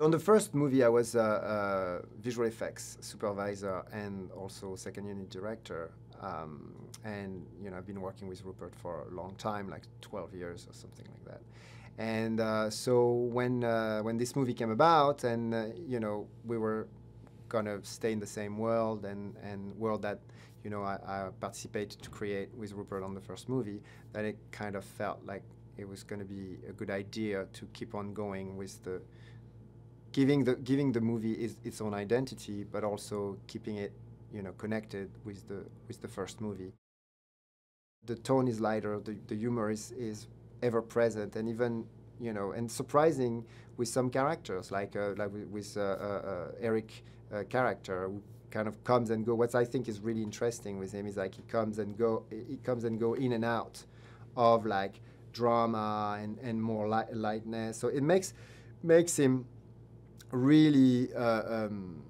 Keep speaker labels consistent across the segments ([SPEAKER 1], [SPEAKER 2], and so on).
[SPEAKER 1] On the first movie, I was a, a visual effects supervisor and also second unit director. Um, and you know, I've been working with Rupert for a long time, like 12 years or something like that. And uh, so when uh, when this movie came about, and uh, you know, we were gonna stay in the same world and and world that you know I, I participated to create with Rupert on the first movie, that it kind of felt like it was going to be a good idea to keep on going with the giving the giving the movie is, its own identity, but also keeping it, you know, connected with the with the first movie. The tone is lighter, the, the humor is, is ever present, and even you know, and surprising with some characters, like uh, like with, uh, uh, uh Eric uh, character who kind of comes and go. What I think is really interesting with him is like he comes and go, he comes and go in and out of like drama and, and more light, lightness. So it makes makes him really uh, um,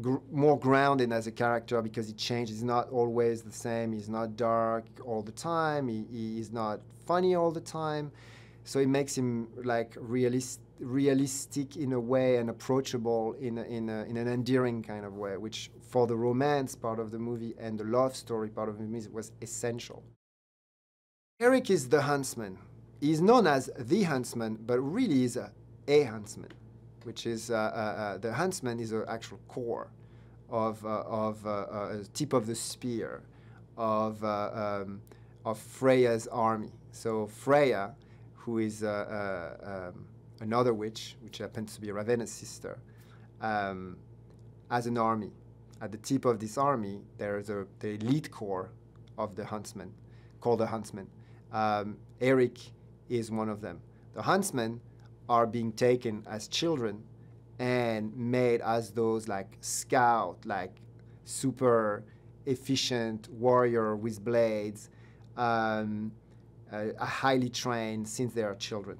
[SPEAKER 1] gr more grounded as a character because he changes. He's not always the same. He's not dark all the time. He, he's not funny all the time. So it makes him like realist, realistic in a way and approachable in, a, in, a, in an endearing kind of way, which for the romance part of the movie and the love story part of the movie was essential. Eric is the huntsman. He's known as the huntsman, but really is a, a huntsman which is uh, uh, uh, the huntsman is an actual core of, of tip of the spear of, um, of Freya's army. So Freya, who is um, another witch, which happens to be Ravenna's sister, um, as an army. At the tip of this army, there is a, the elite corps of the huntsmen, called the huntsmen. Um, Eric is one of them. The huntsmen are being taken as children and made as those like scout, like super efficient warrior with blades, um, uh, highly trained since they are children.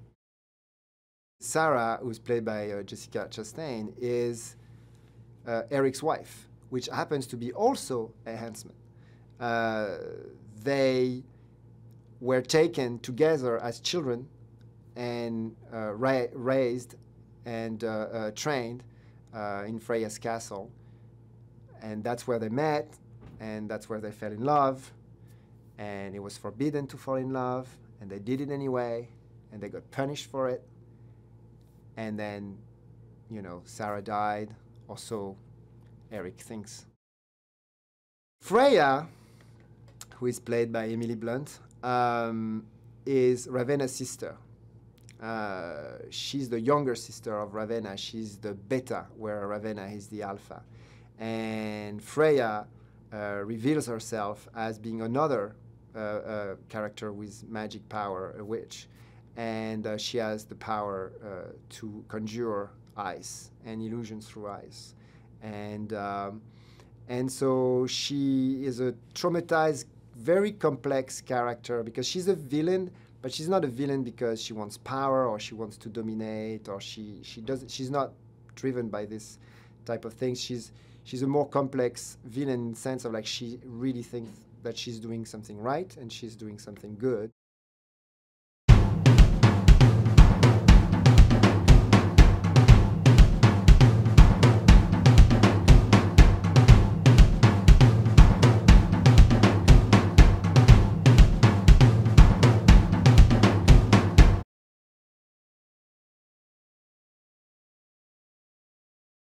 [SPEAKER 1] Sarah, who's played by uh, Jessica Chastain, is uh, Eric's wife, which happens to be also a huntsman. Uh, they were taken together as children and uh, ra raised and uh, uh, trained in Freya's castle. And that's where they met, and that's where they fell in love. And it was forbidden to fall in love, and they did it anyway, and they got punished for it. And then, you know, Sarah died, or so Eric thinks. Freya, who is played by Emily Blunt, um, is Ravenna's sister. Uh, she's the younger sister of Ravenna. She's the beta, where Ravenna is the alpha. And Freya uh, reveals herself as being another uh, uh character with magic power, a witch. And uh, she has the power to conjure ice and illusions through ice. And, um, and so she is a traumatized, very complex character because she's a villain, but she's not a villain because she wants power or she wants to dominate or she she doesn't she's not driven by this type of thing. she's she's a more complex villain in the sense of like she really thinks that she's doing something right and she's doing something good